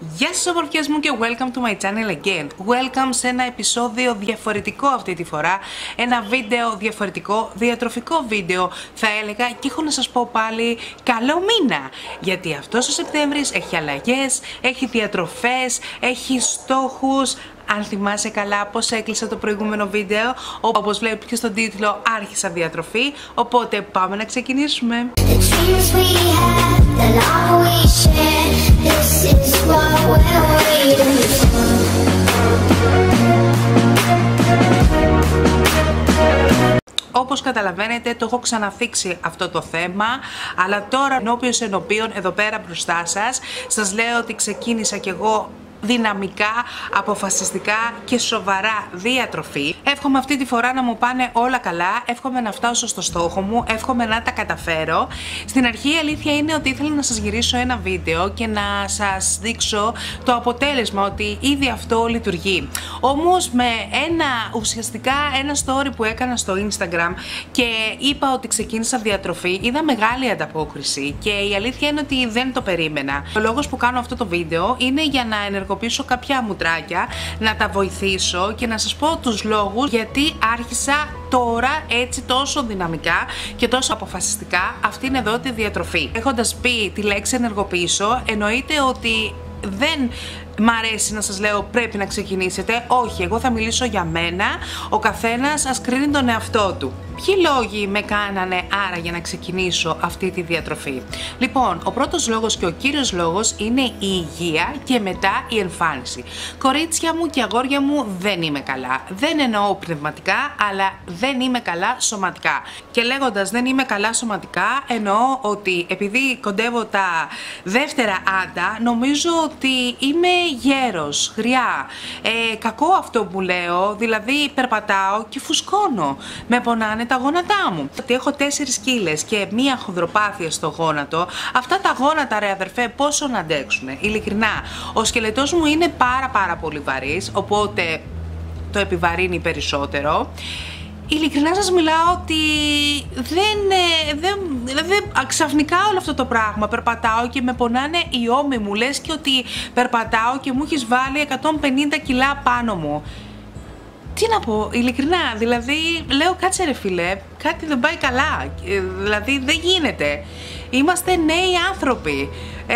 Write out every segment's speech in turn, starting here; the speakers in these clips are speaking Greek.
Γεια σας ομορφιές μου και welcome to my channel again. Welcome σε ένα επεισόδιο διαφορετικό αυτή τη φορά. Ένα βίντεο διαφορετικό, διατροφικό βίντεο θα έλεγα. Και έχω να σας πω πάλι καλό μήνα! Γιατί αυτός ο Σεπτέμβρης έχει αλλαγές, έχει διατροφές, έχει στόχους. Αν θυμάσαι καλά πώς έκλεισα το προηγούμενο βίντεο Όπως βλέπεις και στον τίτλο άρχισα διατροφή. Οπότε πάμε να ξεκινήσουμε όπως καταλαβαίνετε το έχω ξαναθίξει αυτό το θέμα αλλά τώρα ενώπιος ενωπίων εδώ πέρα μπροστά σας σας λέω ότι ξεκίνησα κι εγώ δυναμικά, αποφασιστικά και σοβαρά διατροφή. Εύχομαι αυτή τη φορά να μου πάνε όλα καλά, εύχομαι να φτάσω στο στόχο μου, εύχομαι να τα καταφέρω. Στην αρχή η αλήθεια είναι ότι ήθελα να σας γυρίσω ένα βίντεο και να σας δείξω το αποτέλεσμα ότι ήδη αυτό λειτουργεί. Όμως με ένα ουσιαστικά ένα story που έκανα στο Instagram και είπα ότι ξεκίνησα διατροφή, είδα μεγάλη ανταπόκριση και η αλήθεια είναι ότι δεν το περίμενα. Ο λόγος που κάνω αυτό το βίντεο είναι για να ενεργοποιήσω ενεργοποιήσω κάποια μουτράκια, να τα βοηθήσω και να σας πω τους λόγους γιατί άρχισα τώρα έτσι τόσο δυναμικά και τόσο αποφασιστικά αυτήν εδώ τη διατροφή. Έχοντας πει τη λέξη ενεργοποιήσω, εννοείται ότι δεν μ' αρέσει να σας λέω πρέπει να ξεκινήσετε. Όχι, εγώ θα μιλήσω για μένα. Ο καθένας ας κρίνει τον εαυτό του. Ποιοι λόγοι με κάνανε άρα για να ξεκινήσω αυτή τη διατροφή; Λοιπόν, ο πρώτος λόγος και ο κύριος λόγος είναι η υγεία και μετά η εμφάνιση. Κορίτσια μου και αγόρια μου δεν είμαι καλά. Δεν εννοώ πνευματικά, αλλά δεν είμαι καλά σωματικά. Και λέγοντας δεν είμαι καλά σωματικά, εννοώ ότι επειδή κοντεύω τα δεύτερα άντα, νομίζω ότι είμαι γέρος, χρειά. Ε, κακό αυτό που λέω, δηλαδή περπατάω και φουσκώνω. Με πονάνε τα γόνατά μου. Ότι έχω τέσσερις κύλες και μία χονδροπάθεια στο γόνατο, αυτά τα γόνατα ρε αδερφέ πόσο να αντέξουν. Ειλικρινά, ο σκελετός μου είναι πάρα πάρα πολύ βαρύς, οπότε το επιβαρύνει περισσότερο. Ειλικρινά σας μιλάω ότι δεν, ε, δεν, δηλαδή ξαφνικά όλο αυτό το πράγμα περπατάω και με πονάνε οι ώμοι μου λες και ότι περπατάω και μου έχεις βάλει 150 κιλά πάνω μου τι να πω, ειλικρινά, δηλαδή λέω κάτσε ρε φίλε, κάτι δεν πάει καλά, ε, δηλαδή δεν γίνεται. Είμαστε νέοι άνθρωποι, ε,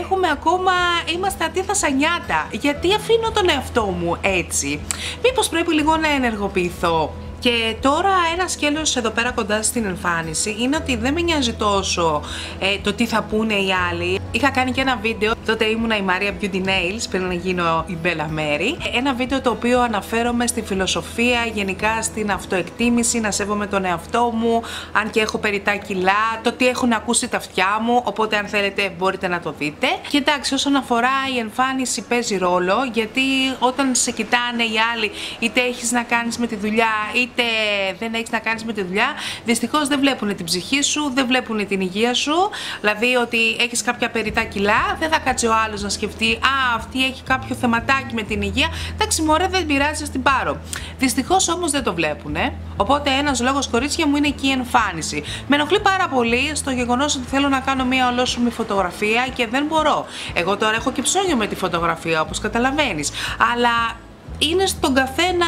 έχουμε ακόμα, είμαστε αντίθασα σανιάτα, γιατί αφήνω τον εαυτό μου έτσι; Μήπως πρέπει λίγο να ενεργοποιηθώ; Και τώρα ένα σκέλος εδώ πέρα κοντά στην εμφάνιση είναι ότι δεν με νοιάζει τόσο ε, το τι θα πούνε οι άλλοι. Είχα κάνει και ένα βίντεο, τότε ήμουνα η Μαρία Beauty Nails πριν να γίνω η Bella Mary. Ένα βίντεο το οποίο αναφέρομαι στη φιλοσοφία, γενικά στην αυτοεκτίμηση, να σέβομαι τον εαυτό μου, αν και έχω περιτά κιλά, το τι έχουν ακούσει τα αυτιά μου, οπότε αν θέλετε μπορείτε να το δείτε. Και εντάξει, όσον αφορά η εμφάνιση παίζει ρόλο, γιατί όταν σε κοιτάνε οι άλλοι, είτε έχεις να κάνεις με τη δουλειά, είτε δεν έχεις να κάνεις με τη δουλειά, δυστυχώς δεν βλέπουν την ψυχή σου, δεν βλέπουν την υγεία σου, δηλαδή ότι έχεις κάποια περιτά κιλά, δεν θα κάτσει ο άλλος να σκεφτεί Α, αυτή έχει κάποιο θεματάκι με την υγεία. Εντάξει, μωρέ, δεν πειράζει, την πάρω. Δυστυχώς όμως δεν το βλέπουν. Ε. Οπότε ένας λόγος κορίτσια μου είναι εκεί η εμφάνιση. Με ενοχλεί πάρα πολύ στο γεγονός ότι θέλω να κάνω μια ολόσωμη φωτογραφία και δεν μπορώ. Εγώ τώρα έχω και ψώνιο με τη φωτογραφία, όπως καταλαβαίνεις. Αλλά είναι στον καθένα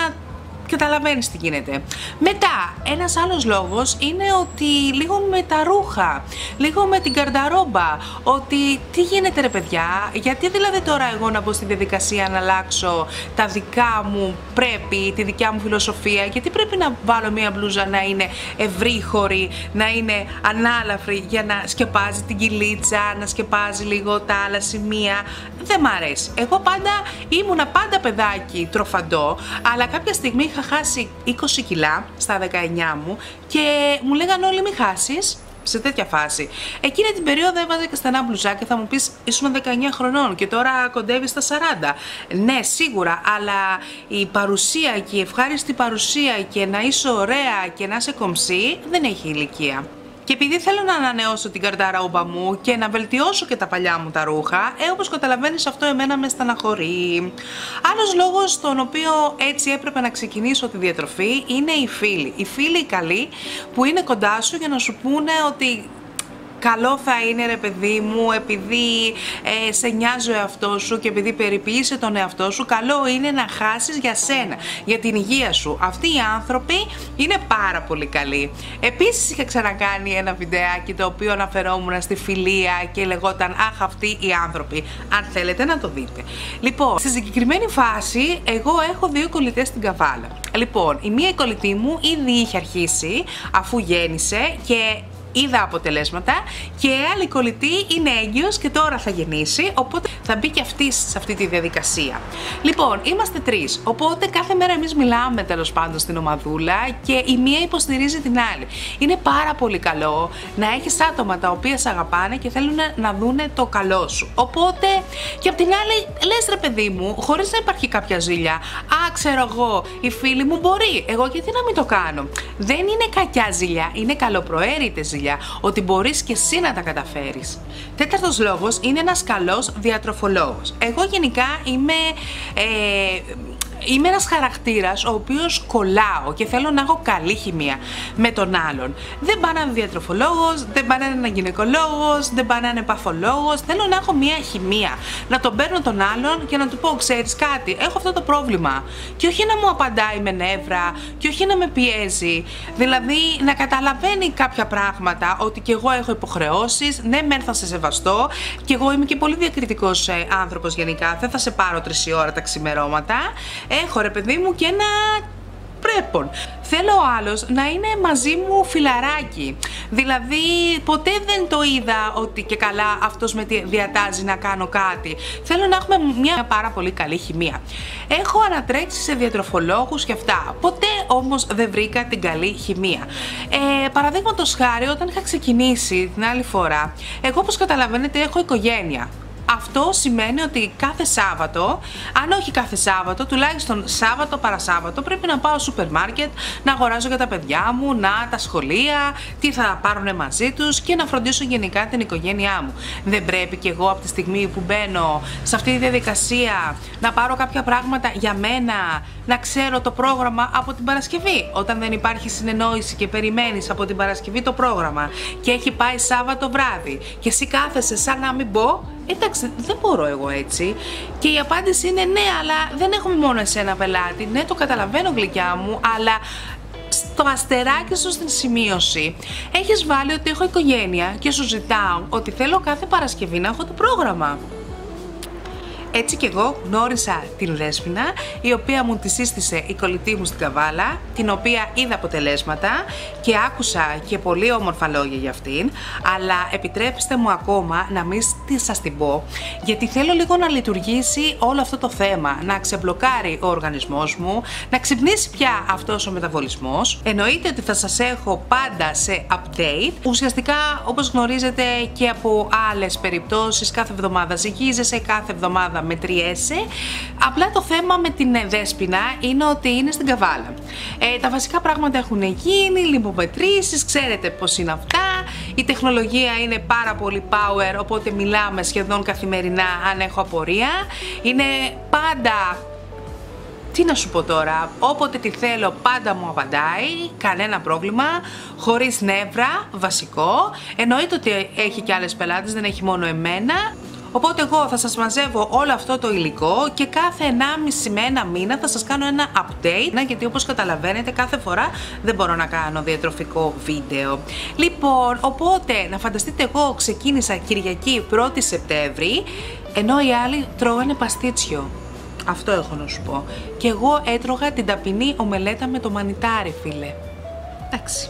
καταλαβαίνεις τι γίνεται. Μετά, ένας άλλος λόγος είναι ότι λίγο με τα ρούχα, λίγο με την καρνταρόμπα, ότι τι γίνεται ρε παιδιά, γιατί δηλαδή τώρα εγώ να μπω στη διαδικασία να αλλάξω τα δικά μου πρέπει, τη δικιά μου φιλοσοφία, γιατί πρέπει να βάλω μια μπλούζα να είναι ευρύχωρη, να είναι ανάλαφρη για να σκεπάζει την κυλίτσα, να σκεπάζει λίγο τα άλλα σημεία. Δεν μ' αρέσει. Εγώ πάντα ήμουνα πάντα παιδάκι τροφαντό, αλλά κάποια στιγμή είχα χάσει 20 κιλά στα 19 μου και μου λέγανε όλοι μη χάσεις σε τέτοια φάση. Εκείνη την περίοδο έβαζα και στενά μπλουζάκια, θα μου πεις ήσουν 19 χρονών και τώρα κοντεύεις στα 40. Ναι, σίγουρα, αλλά η παρουσία και η ευχάριστη παρουσία και να είσαι ωραία και να είσαι κομψή δεν έχει ηλικία. Και επειδή θέλω να ανανεώσω την καρταρόμπα μου και να βελτιώσω και τα παλιά μου τα ρούχα, ε, όπως καταλαβαίνεις αυτό εμένα με στεναχωρεί. Άλλος λόγος τον οποίο έτσι έπρεπε να ξεκινήσω τη διατροφή είναι οι φίλοι. Οι φίλοι οι καλοί που είναι κοντά σου για να σου πούνε ότι καλό θα είναι ρε παιδί μου επειδή ε, σε νοιάζει ο εαυτός σου και επειδή περιποίησε τον εαυτό σου καλό είναι να χάσεις για σένα, για την υγεία σου. Αυτοί οι άνθρωποι είναι πάρα πολύ καλοί. Επίσης είχα ξανακάνει ένα βιντεάκι το οποίο αναφερόμουν στη φιλία και λεγόταν αχ αυτοί οι άνθρωποι. Αν θέλετε να το δείτε. Λοιπόν, στη συγκεκριμένη φάση εγώ έχω δύο κολλητές στην καβάλα. Λοιπόν, η μία κολλητή μου ήδη είχε αρχίσει αφού γέννησε και είδα αποτελέσματα και άλλη κολλητή είναι έγκυος και τώρα θα γεννήσει, οπότε θα μπει και αυτή σε αυτή τη διαδικασία. Λοιπόν, είμαστε τρεις. Οπότε κάθε μέρα εμείς μιλάμε τέλος πάντων στην ομαδούλα και η μία υποστηρίζει την άλλη. Είναι πάρα πολύ καλό να έχεις άτομα τα οποία σε αγαπάνε και θέλουν να δούνε το καλό σου. Οπότε και απ' την άλλη, λες ρε παιδί μου, χωρίς να υπάρχει κάποια ζήλια. Α, ξέρω εγώ, η φίλη μου μπορεί. Εγώ γιατί να μην το κάνω. Δεν είναι κακιά ζήλια, είναι καλοπροαίρητε ζήλια. Ότι μπορείς και εσύ να τα καταφέρεις. Τέταρτος λόγος είναι ένας καλός διατροφικό εγώ γενικά είμαι ε, είμαι ένας χαρακτήρας ο οποίος κολλάω και θέλω να έχω καλή χημεία με τον άλλον. Δεν πάνε να είναι διατροφολόγος, δεν πάνε να είναι γυναικολόγος, δεν πάνε να είναι παθολόγος. Θέλω να έχω μια χημεία. Να τον παίρνω τον άλλον και να του πω, ξέρεις κάτι, έχω αυτό το πρόβλημα. Και όχι να μου απαντάει με νεύρα, και όχι να με πιέζει. Δηλαδή να καταλαβαίνει κάποια πράγματα, ότι και εγώ έχω υποχρεώσεις, ναι, μεν θα σε σεβαστώ, και εγώ είμαι και πολύ διακριτικός ε, άνθρωπος γενικά. Δεν θα σε πάρω τρεις ώρα τα ξημερώματα έχω ρε παιδί μου και ένα πρέπον. Θέλω ο άλλος να είναι μαζί μου φιλαράκι. Δηλαδή ποτέ δεν το είδα ότι και καλά αυτός με διατάζει να κάνω κάτι. Θέλω να έχουμε μια πάρα πολύ καλή χημεία. Έχω ανατρέξει σε διατροφολόγους και αυτά. Ποτέ όμως δεν βρήκα την καλή χημεία. Ε, παραδείγματος χάρη όταν είχα ξεκινήσει την άλλη φορά, εγώ όπως καταλαβαίνετε έχω οικογένεια. Αυτό σημαίνει ότι κάθε Σάββατο, αν όχι κάθε Σάββατο, τουλάχιστον Σάββατο παρασάββατο, πρέπει να πάω στο σούπερ μάρκετ, να αγοράζω για τα παιδιά μου, να τα σχολεία, τι θα πάρουν μαζί τους και να φροντίσω γενικά την οικογένειά μου. Δεν πρέπει κι εγώ από τη στιγμή που μπαίνω σε αυτή τη διαδικασία να πάρω κάποια πράγματα για μένα, να ξέρω το πρόγραμμα από την Παρασκευή. Όταν δεν υπάρχει συνεννόηση και περιμένεις από την Παρασκευή το πρόγραμμα και έχει πάει Σάββατο βράδυ και εσύ κάθεσαι σαν να μην μπω, Εντάξει, δεν μπορώ εγώ έτσι. Και η απάντηση είναι ναι, αλλά δεν έχουμε μόνο εσένα πελάτη. Ναι, το καταλαβαίνω γλυκιά μου, αλλά στο αστεράκι σου στην σημείωση έχεις βάλει ότι έχω οικογένεια και σου ζητάω ότι θέλω κάθε Παρασκευή να έχω το πρόγραμμα. Έτσι και εγώ γνώρισα την Δέσποινα, η οποία μου τη σύστησε η κολλητή μου στην Καβάλα, την οποία είδα αποτελέσματα και άκουσα και πολύ όμορφα λόγια για αυτήν, αλλά επιτρέψτε μου ακόμα να μην σας την πω, γιατί θέλω λίγο να λειτουργήσει όλο αυτό το θέμα, να ξεμπλοκάρει ο οργανισμός μου, να ξυπνήσει πια αυτός ο μεταβολισμός. Εννοείται ότι θα σας έχω πάντα σε update. Ουσιαστικά, όπως γνωρίζετε και από άλλες περιπτώσεις, κάθε εβδομάδα ζυγίζεσαι, κάθε εβδομάδα μετριέσαι. Απλά το θέμα με την δέσποινα είναι ότι είναι στην καβάλα. Ε, τα βασικά πράγματα έχουν γίνει, λιμπομετρήσεις, ξέρετε πώς είναι αυτά. Η τεχνολογία είναι πάρα πολύ power, οπότε μιλάμε σχεδόν καθημερινά αν έχω απορία. Είναι πάντα τι να σου πω τώρα, όποτε τη θέλω πάντα μου απαντάει, κανένα πρόβλημα, χωρίς νεύρα, βασικό. Εννοείται ότι έχει και άλλες πελάτες, δεν έχει μόνο εμένα. Οπότε εγώ θα σας μαζεύω όλο αυτό το υλικό και κάθε 1,5 με ένα μήνα θα σας κάνω ένα update γιατί όπως καταλαβαίνετε κάθε φορά δεν μπορώ να κάνω διατροφικό βίντεο. Λοιπόν, οπότε να φανταστείτε εγώ ξεκίνησα Κυριακή 1η Σεπτέμβρη ενώ οι άλλοι τρώγανε παστίτσιο. Αυτό έχω να σου πω. Και εγώ έτρωγα την ταπεινή ομελέτα με το μανιτάρι, φίλε. Εντάξει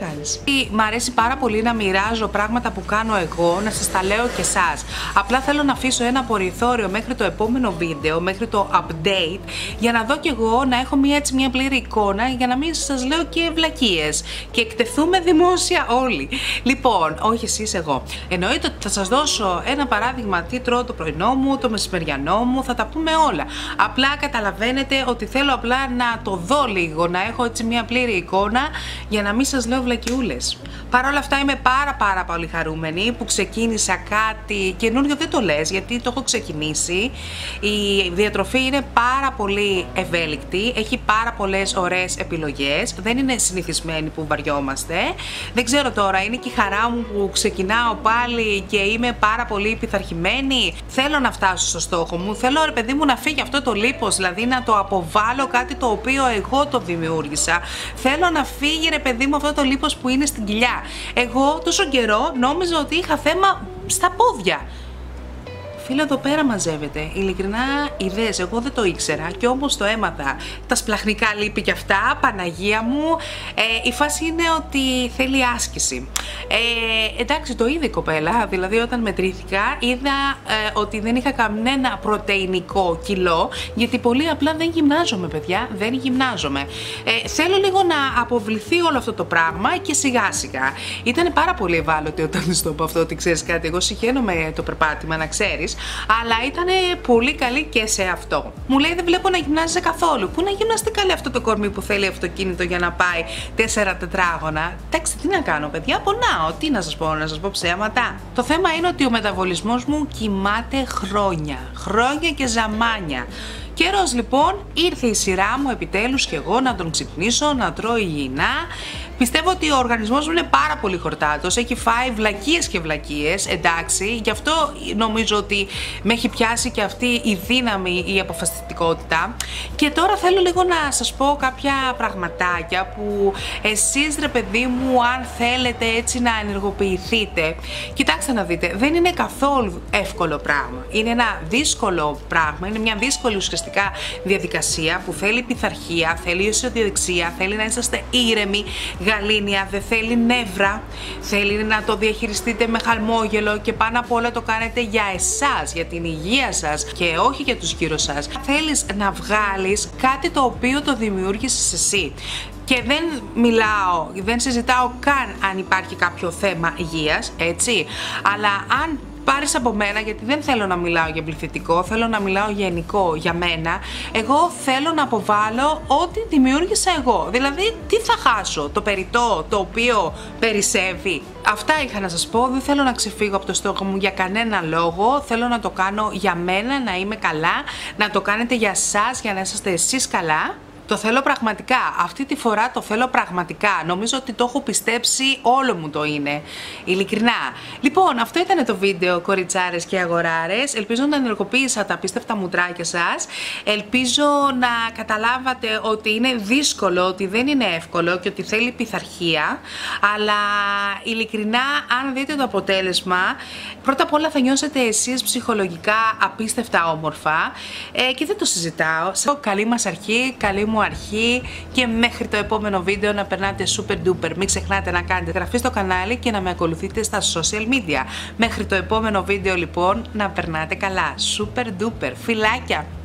κάνεις; Μ' αρέσει πάρα πολύ να μοιράζω πράγματα που κάνω εγώ, να σας τα λέω και εσά. Απλά θέλω να αφήσω ένα περιθώριο μέχρι το επόμενο βίντεο, μέχρι το update, για να δω κι εγώ να έχω μια, έτσι, μια πλήρη εικόνα, για να μην σας λέω και βλακίες. Και εκτεθούμε δημόσια όλοι. Λοιπόν, όχι εσείς εγώ. Εννοείται ότι θα σας δώσω ένα παράδειγμα τι τρώω το πρωινό μου, το μεσημεριανό μου, θα τα πούμε όλα. Απλά καταλαβαίνετε ότι θέλω απλά να το δω λίγο, να έχω έτσι μια πλήρη εικόνα για να μην σας λέω βλακιούλες. Παρ' όλα αυτά είμαι πάρα πάρα πολύ χαρούμενη που ξεκίνησα κάτι καινούριο, δεν το λες γιατί το έχω ξεκινήσει. Η διατροφή είναι πάρα πολύ ευέλικτη, έχει πάρα πολλές ωραίες επιλογές, δεν είναι συνηθισμένη που βαριόμαστε. Δεν ξέρω τώρα, είναι και η χαρά μου που ξεκινάω πάλι και είμαι πάρα πολύ πειθαρχημένη. Θέλω να φτάσω στο στόχο μου, θέλω ρε παιδί μου να φύγει αυτό το λίπος, δηλαδή να το αποβάλω κάτι το οποίο εγώ το δημιούργησα. Θέλω να φύγει ρε παιδί μου αυτό το λίπος που είναι στην κοιλιά. Εγώ τόσο καιρό νόμιζα ότι είχα θέμα στα πόδια φίλο εδώ πέρα μαζεύεται. Ειλικρινά ιδέες. Εγώ δεν το ήξερα και όμως το έμαθα. Τα σπλαχνικά λείπει και αυτά, Παναγία μου. Ε, η φάση είναι ότι θέλει άσκηση. Ε, εντάξει, το είδε η κοπέλα. Δηλαδή, όταν μετρήθηκα, είδα ε, ότι δεν είχα κανένα πρωτεϊνικό κιλό. Γιατί πολύ απλά δεν γυμνάζομαι, παιδιά. Δεν γυμνάζομαι. Ε, θέλω λίγο να αποβληθεί όλο αυτό το πράγμα και σιγά σιγά. Ήταν πάρα πολύ ευάλωτη όταν της το πω αυτό ότι ξέρεις κάτι. Εγώ συγχαίρομαι το περπάτημα, να ξέρεις αλλά ήταν πολύ καλή και σε αυτό. Μου λέει δεν βλέπω να γυμνάζεσαι καθόλου. Πού να γυμναστεί καλή αυτό το κορμί που θέλει αυτοκίνητο για να πάει τέσσερα τετράγωνα. Εντάξει, τι να κάνω, παιδιά, πονάω. Τι να σας πω, να σας πω ψέματα. Το θέμα είναι ότι ο μεταβολισμός μου κοιμάται χρόνια. Χρόνια και ζαμάνια. Καιρός λοιπόν ήρθε η σειρά μου επιτέλους και εγώ να τον ξυπνήσω, να τρώω υγιεινά. Πιστεύω ότι ο οργανισμός μου είναι πάρα πολύ χορτάτος, έχει φάει βλακίες και βλακίες, εντάξει, γι' αυτό νομίζω ότι με έχει πιάσει και αυτή η δύναμη, η αποφασιστικότητα. Και τώρα θέλω λίγο να σας πω κάποια πραγματάκια που εσείς ρε παιδί μου αν θέλετε έτσι να ενεργοποιηθείτε. Κοιτάξτε να δείτε, δεν είναι καθόλου εύκολο πράγμα. Είναι ένα δύσκολο πράγμα, είναι μια δύσκολη ουσιαστική διαδικασία που θέλει πειθαρχία, θέλει αισιοδεξία, θέλει να είσαστε ήρεμοι, γαλήνια, δεν θέλει νεύρα, θέλει να το διαχειριστείτε με χαλμόγελο και πάνω απ' όλα το κάνετε για εσάς, για την υγεία σας και όχι για τους γύρω σας. Θέλεις να βγάλεις κάτι το οποίο το δημιούργησες εσύ. Και δεν μιλάω, δεν συζητάω καν αν υπάρχει κάποιο θέμα υγείας, έτσι. Αλλά αν πάρεις από μένα, γιατί δεν θέλω να μιλάω για πληθυντικό, θέλω να μιλάω γενικό για μένα. Εγώ θέλω να αποβάλω ό,τι δημιούργησα εγώ. Δηλαδή, τι θα χάσω, το περιττό, το οποίο περισσεύει. Αυτά είχα να σας πω, δεν θέλω να ξεφύγω από το στόχο μου για κανένα λόγο, θέλω να το κάνω για μένα, να είμαι καλά, να το κάνετε για σας, για να είσαστε εσείς καλά το θέλω πραγματικά. Αυτή τη φορά το θέλω πραγματικά. Νομίζω ότι το έχω πιστέψει, όλο μου το είναι. Ειλικρινά. Λοιπόν, αυτό ήταν το βίντεο, κοριτσάρες και αγοράρες. Ελπίζω να ενεργοποίησα τα απίστευτα μουτράκια σας. Ελπίζω να καταλάβατε ότι είναι δύσκολο, ότι δεν είναι εύκολο και ότι θέλει πειθαρχία. Αλλά ειλικρινά, αν δείτε το αποτέλεσμα, πρώτα απ' όλα θα νιώσετε εσείς ψυχολογικά απίστευτα όμορφα. Ε, και δεν το συζητάω. Καλή μας αρχή, καλή μου αρχή και μέχρι το επόμενο βίντεο να περνάτε super duper. Μην ξεχνάτε να κάνετε εγγραφή στο κανάλι και να με ακολουθείτε στα social media. Μέχρι το επόμενο βίντεο λοιπόν να περνάτε καλά. Super duper. Φιλάκια!